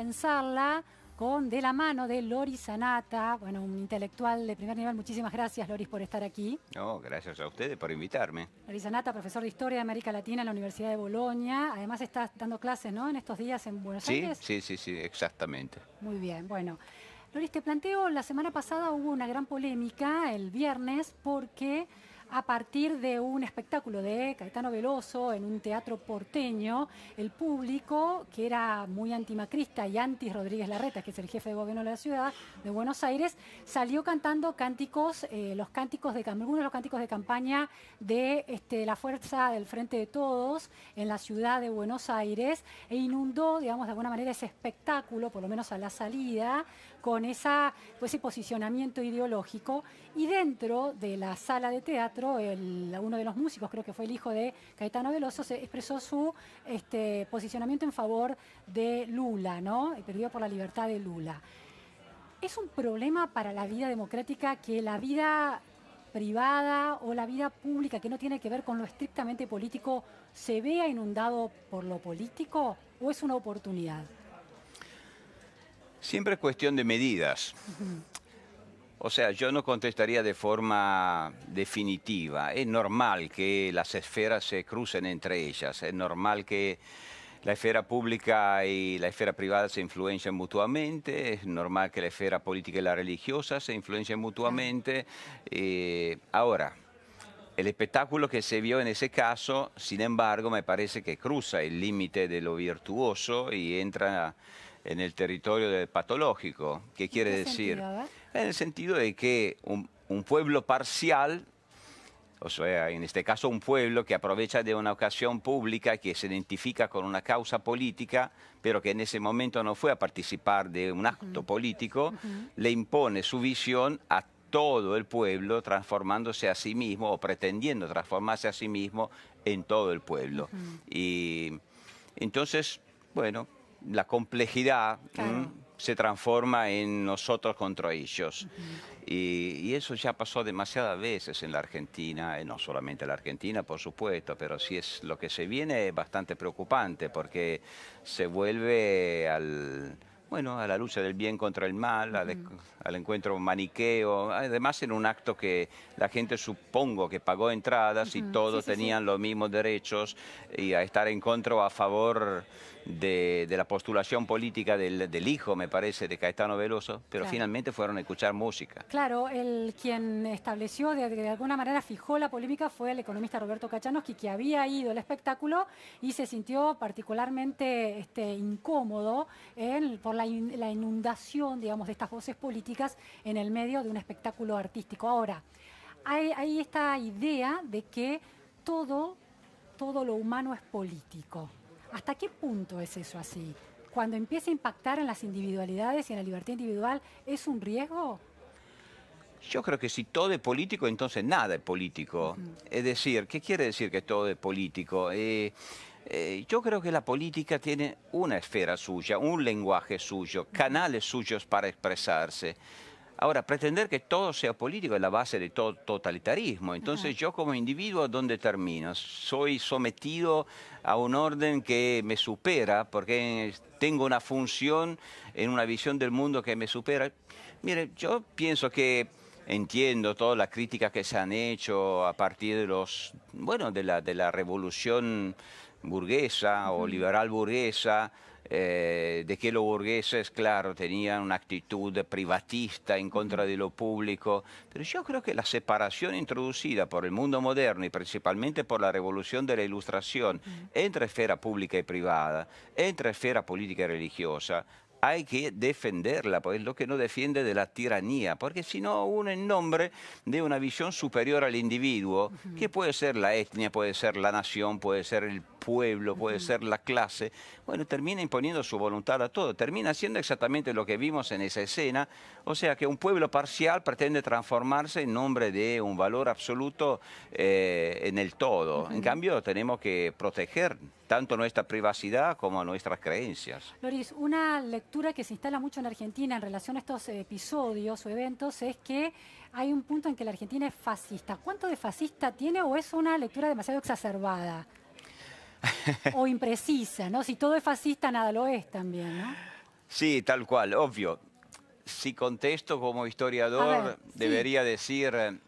pensarla con de la mano de Loris Sanata, bueno, un intelectual de primer nivel. Muchísimas gracias, Loris, por estar aquí. No, gracias a ustedes por invitarme. Loris Sanata, profesor de Historia de América Latina en la Universidad de Bolonia. Además estás dando clases, ¿no?, en estos días en Buenos Aires. Sí, sí, sí, exactamente. Muy bien, bueno. Loris, te planteo, la semana pasada hubo una gran polémica, el viernes, porque a partir de un espectáculo de Caetano Veloso en un teatro porteño, el público, que era muy antimacrista y anti Rodríguez Larreta, que es el jefe de gobierno de la ciudad de Buenos Aires, salió cantando cánticos, eh, los cánticos de algunos de los cánticos de campaña de este, la fuerza del Frente de Todos en la ciudad de Buenos Aires e inundó, digamos, de alguna manera ese espectáculo, por lo menos a la salida, con pues, ese posicionamiento ideológico. Y dentro de la sala de teatro, uno de los músicos, creo que fue el hijo de Caetano Veloso, se expresó su este, posicionamiento en favor de Lula, ¿no? Perdió por la libertad de Lula. ¿Es un problema para la vida democrática que la vida privada o la vida pública que no tiene que ver con lo estrictamente político se vea inundado por lo político o es una oportunidad? Siempre es cuestión de medidas. O sea, yo no contestaría de forma definitiva. Es normal que las esferas se crucen entre ellas. Es normal que la esfera pública y la esfera privada se influencien mutuamente. Es normal que la esfera política y la religiosa se influencien mutuamente. Eh, ahora, el espectáculo que se vio en ese caso, sin embargo, me parece que cruza el límite de lo virtuoso y entra en el territorio del patológico. ¿Qué quiere decir? en el sentido de que un, pueblo parcial o sea, en este caso un pueblo que aprovecha de una ocasión pública que se identifica con una causa política, pero que en ese momento no fue a participar de un acto político, le impone su visión a todo el pueblo transformándose a sí mismo o pretendiendo transformarse a sí mismo en todo el pueblo. Y entonces, bueno, la complejidad se transforma en nosotros contra ellos. y, eso ya pasó demasiadas veces en la Argentina, y no solamente en la Argentina, por supuesto, pero sí es lo que se viene es bastante preocupante porque se vuelve al bueno, a la lucha del bien contra el mal, al, encuentro maniqueo, además en un acto que la gente supongo que pagó entradas y todos tenían los mismos derechos y a estar en contra o a favor de, la postulación política del, hijo, me parece, de Caetano Veloso, pero finalmente fueron a escuchar música. Claro, el quien estableció, de, alguna manera fijó la polémica fue el economista Roberto Cachanovski, que había ido al espectáculo y se sintió particularmente este, incómodo por la, inundación, digamos, de estas voces políticas en el medio de un espectáculo artístico. Ahora, hay, hay esta idea de que todo, todo lo humano es político. ¿Hasta qué punto es eso así? Cuando empieza a impactar en las individualidades y en la libertad individual, ¿es un riesgo? Yo creo que si todo es político, entonces nada es político. Es decir, ¿qué quiere decir que todo es político? Eh, eh, yo creo que la política tiene una esfera suya, un lenguaje suyo, canales suyos para expresarse. Ahora, pretender que todo sea político es la base de todo totalitarismo. Entonces yo como individuo, ¿dónde termino? Soy sometido a un orden que me supera porque tengo una función en una visión del mundo que me supera. Mire, yo pienso que entiendo todas las críticas que se han hecho a partir de los, bueno, de la, de la revolución burguesa o liberal burguesa, eh, de que los burgueses, claro, tenían una actitud privatista en contra de lo público, pero yo creo que la separación introducida por el mundo moderno y principalmente por la revolución de la ilustración entre esfera pública y privada, entre esfera política y religiosa, hay que defenderla, pues es lo que no defiende de la tiranía, porque si no, uno en nombre de una visión superior al individuo, que puede ser la etnia, puede ser la nación, puede ser el pueblo, puede ser la clase, bueno, termina imponiendo su voluntad a todo, termina siendo exactamente lo que vimos en esa escena, o sea que un pueblo parcial pretende transformarse en nombre de un valor absoluto eh, en el todo. En cambio, tenemos que proteger tanto nuestra privacidad como nuestras creencias. Loris, una lectura que se instala mucho en Argentina en relación a estos episodios o eventos es que hay un punto en que la Argentina es fascista. ¿Cuánto de fascista tiene o es una lectura demasiado exacerbada? o imprecisa, ¿no? Si todo es fascista, nada lo es también, ¿no? Sí, tal cual, obvio. Si contesto como historiador, ver, sí. debería decir eh,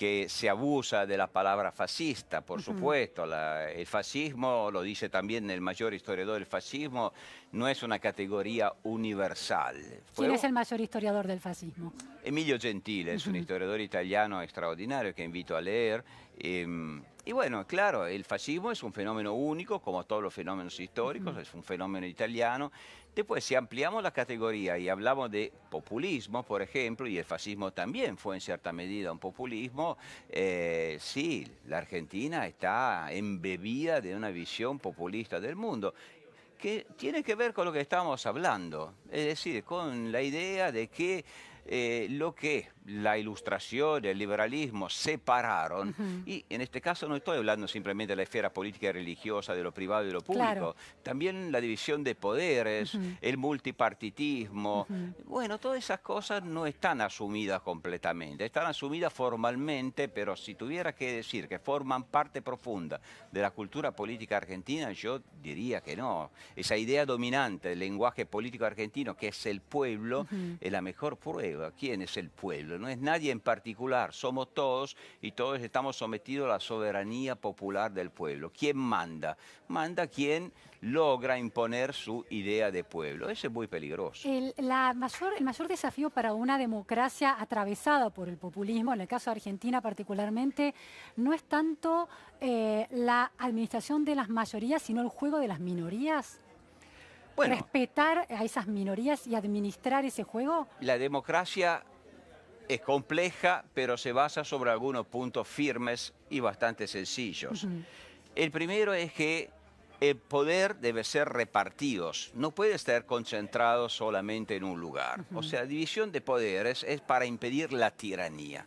que se abusa de la palabra fascista, por supuesto. La- el fascismo, lo dice también el mayor historiador, el fascismo no es una categoría universal. Fue ¿Quién es el mayor historiador del fascismo? Emilio Gentile es un historiador italiano extraordinario que invito a leer. eh, y bueno, claro, el fascismo es un fenómeno único, como todos los fenómenos históricos, es un fenómeno italiano. Después, si ampliamos la categoría y hablamos de populismo, por ejemplo, y el fascismo también fue en cierta medida un populismo, eh, sí, la Argentina está embebida de una visión populista del mundo que tiene que ver con lo que estamos hablando, es decir, con la idea de que eh, lo que la ilustración, el liberalismo separaron, y en este caso no estoy hablando simplemente de la esfera política y religiosa, de lo privado y de lo público, Claro. también la división de poderes, el multipartitismo, bueno, todas esas cosas no están asumidas completamente, están asumidas formalmente, pero si tuviera que decir que forman parte profunda de la cultura política argentina, yo diría que no. Esa idea dominante del lenguaje político argentino, que es el pueblo, es la mejor prueba. ¿Quién es el pueblo? No es nadie en particular, somos todos y todos estamos sometidos a la soberanía popular del pueblo. ¿Quién manda? Manda quien logra imponer su idea de pueblo. Eso es muy peligroso. El, la mayor, el mayor desafío para una democracia atravesada por el populismo, en el caso de Argentina particularmente, no es tanto eh, la administración de las mayorías, sino el juego de las minorías. Bueno, Respetar a esas minorías y administrar ese juego. la democracia es compleja, pero se basa sobre algunos puntos firmes y bastante sencillos. El primero es que el poder debe ser repartido, no puede estar concentrado solamente en un lugar. O sea, división de poderes es para impedir la tiranía.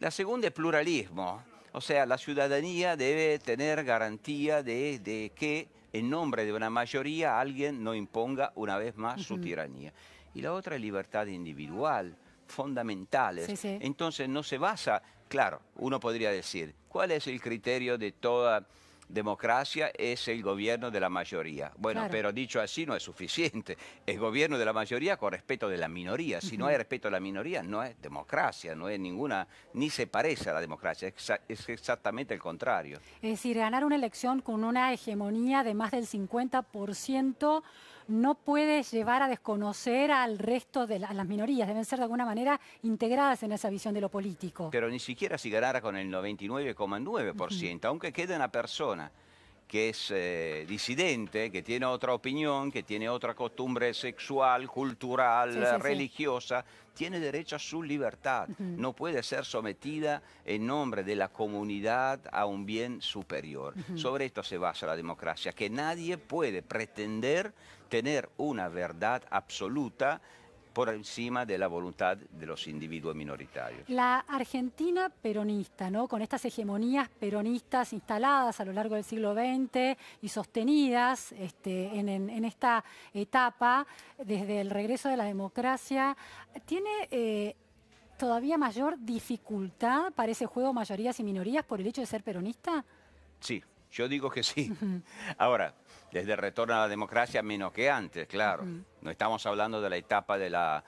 La segunda es pluralismo, o sea, la ciudadanía debe tener garantía de, de que en nombre de una mayoría alguien no imponga una vez más su tiranía. Y la otra es libertad individual, fundamentales. Sí, sí. Entonces no se basa, claro, uno podría decir, ¿cuál es el criterio de toda democracia? Es el gobierno de la mayoría. Bueno, Claro. pero dicho así no es suficiente. El gobierno de la mayoría con respeto de la minoría. Si no hay respeto a la minoría, no es democracia, no es ninguna, ni se parece a la democracia, es es exactamente el contrario. Es decir, ganar una elección con una hegemonía de más del 50% no puede llevar a desconocer al resto de la- a las minorías. Deben ser de alguna manera integradas en esa visión de lo político. Pero ni siquiera si ganara con el 99,9%, aunque quede una persona que es eh, disidente, que tiene otra opinión, que tiene otra costumbre sexual, cultural, Sí, sí, sí. religiosa, tiene derecho a su libertad. No puede ser sometida en nombre de la comunidad a un bien superior. Sobre esto se basa la democracia, que nadie puede pretender tener una verdad absoluta por encima de la voluntad de los individuos minoritarios. La Argentina peronista, ¿no? Con estas hegemonías peronistas instaladas a lo largo del siglo XX y sostenidas este, en, en- en esta etapa, desde el regreso de la democracia, ¿tiene eh, todavía mayor dificultad para ese juego mayorías y minorías por el hecho de ser peronista? Sí, yo digo que sí. Ahora, desde el retorno a la democracia menos que antes, claro. No estamos hablando de la etapa de la,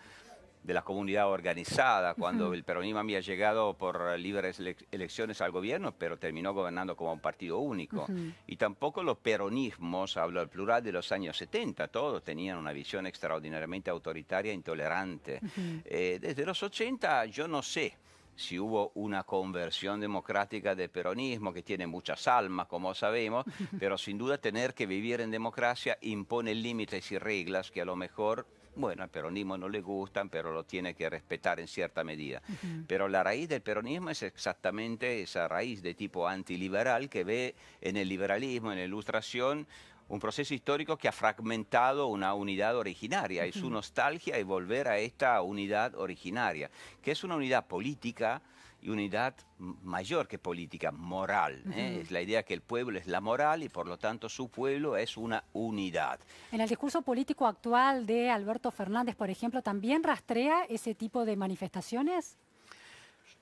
de la comunidad organizada, cuando el peronismo había llegado por libres ele- elecciones al gobierno, pero terminó gobernando como un partido único. Y tampoco los peronismos, hablo al plural de los años 70, todos tenían una visión extraordinariamente autoritaria e intolerante. Eh, desde los 80 yo no sé si hubo una conversión democrática del peronismo que tiene muchas almas, como sabemos, pero sin duda tener que vivir en democracia impone límites y reglas que a lo mejor, bueno, al peronismo no le gustan, pero lo tiene que respetar en cierta medida. Pero la raíz del peronismo es exactamente esa raíz de tipo antiliberal que ve en el liberalismo, en la ilustración, un proceso histórico que ha fragmentado una unidad originaria y su nostalgia es volver a esta unidad originaria, que es una unidad política y unidad mayor que política, moral. ¿eh? Es la idea que el pueblo es la moral y por lo tanto su pueblo es una unidad. En el discurso político actual de Alberto Fernández, por ejemplo, ¿también rastrea ese tipo de manifestaciones?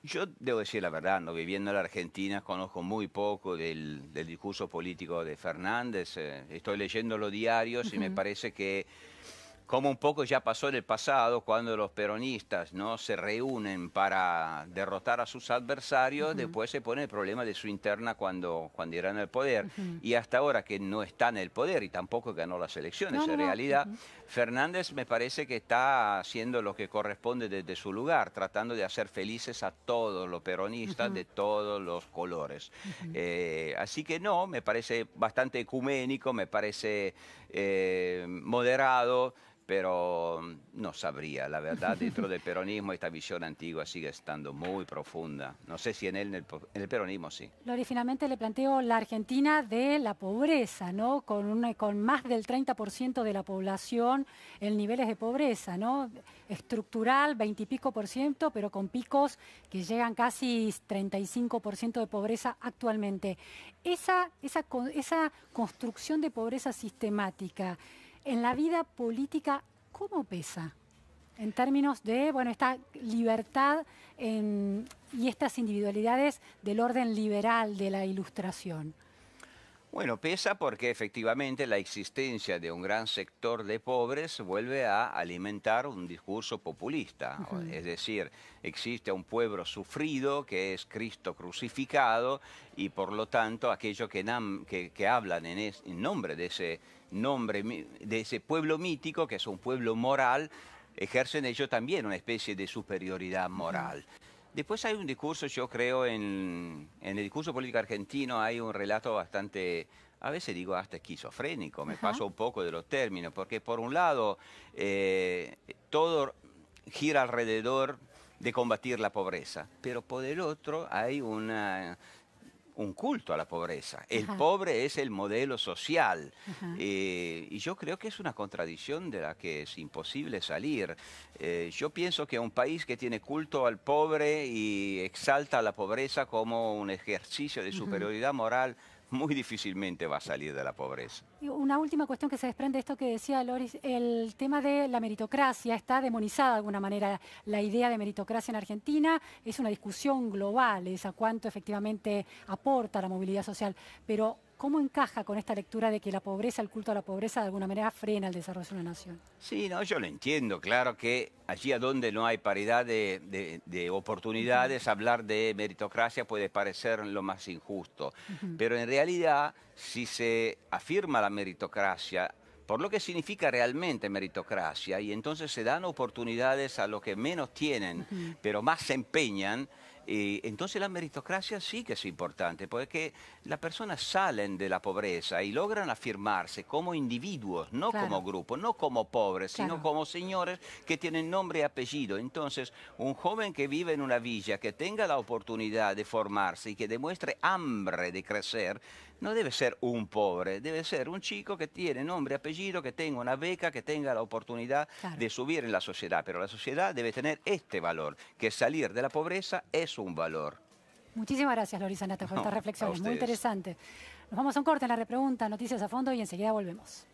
Yo debo decir la verdad, no viviendo en la Argentina conozco muy poco del, del discurso político de Fernández. eh, estoy leyendo los diarios y me parece que como un poco ya pasó en el pasado, cuando los peronistas no se reúnen para derrotar a sus adversarios, después se pone el problema de su interna cuando, cuando irán al poder. Y hasta ahora que no está en el poder y tampoco ganó las elecciones, en realidad, Fernández me parece que está haciendo lo que corresponde desde su lugar, tratando de hacer felices a todos los peronistas de todos los colores. Eh, así que no, me parece bastante ecuménico, me parece eh, moderado pero mm, no sabría, la verdad, dentro del peronismo esta visión antigua sigue estando muy profunda. No sé si en, él, en, el, peronismo sí. Lori, finalmente le planteo la Argentina de la pobreza, ¿no? Con, más del 30% de la población en niveles de pobreza, ¿no? Estructural, 20 y pico por ciento, pero con picos que llegan casi 35% de pobreza actualmente. Esa, esa construcción de pobreza sistemática, en la vida política, ¿cómo pesa? En términos de, bueno, esta libertad y estas individualidades del orden liberal de la ilustración. Bueno, pesa porque efectivamente la existencia de un gran sector de pobres vuelve a alimentar un discurso populista. Es decir, existe un pueblo sufrido que es Cristo crucificado y por lo tanto aquellos que, que, hablan en, en nombre de ese nombre, de ese pueblo mítico, que es un pueblo moral, ejercen ellos también una especie de superioridad moral. Después hay un discurso, yo creo, en, el discurso político argentino hay un relato bastante, a veces digo hasta esquizofrénico, me paso un poco de los términos, porque por un lado eh, todo gira alrededor de combatir la pobreza, pero por el otro hay una un culto a la pobreza. El pobre es el modelo social. Eh, y yo creo que es una contradicción de la que es imposible salir. Eh, yo pienso que un país que tiene culto al pobre y exalta la pobreza como un ejercicio de superioridad moral muy difícilmente va a salir de la pobreza. Una última cuestión que se desprende de esto que decía Loris, el tema de la meritocracia, está demonizada de alguna manera la idea de meritocracia en Argentina, es una discusión global, es a cuánto efectivamente aporta la movilidad social, pero ¿Cómo encaja con esta lectura de que la pobreza, el culto a la pobreza, de alguna manera frena el desarrollo de una nación? Sí, no, yo lo entiendo. Claro que allí a donde no hay paridad de, oportunidades, hablar de meritocracia puede parecer lo más injusto. Pero en realidad, si se afirma la meritocracia, por lo que significa realmente meritocracia, y entonces se dan oportunidades a los que menos tienen, pero más se empeñan, entonces la meritocracia sí que es importante, porque las personas salen de la pobreza y logran afirmarse como individuos, no como grupo, no como pobres, sino como señores que tienen nombre y apellido. Entonces, un joven que vive en una villa, que tenga la oportunidad de formarse y que demuestre hambre de crecer, no debe ser un pobre, debe ser un chico que tiene nombre apellido, que tenga una beca, que tenga la oportunidad de subir en la sociedad. Pero la sociedad debe tener este valor, que salir de la pobreza es un valor. Muchísimas gracias, Lorisa Nata, por estas reflexiones. Muy interesante. Nos vamos a un corte en la repregunta, noticias a fondo y enseguida volvemos.